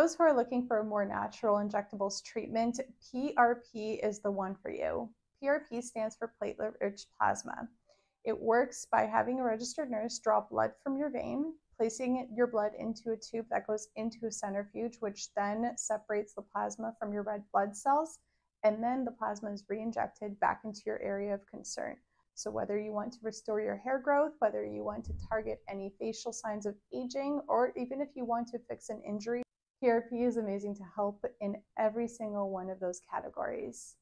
those who are looking for a more natural injectables treatment, PRP is the one for you. PRP stands for platelet rich plasma. It works by having a registered nurse draw blood from your vein, placing your blood into a tube that goes into a centrifuge, which then separates the plasma from your red blood cells, and then the plasma is re-injected back into your area of concern. So whether you want to restore your hair growth, whether you want to target any facial signs of aging, or even if you want to fix an injury, PRP is amazing to help in every single one of those categories.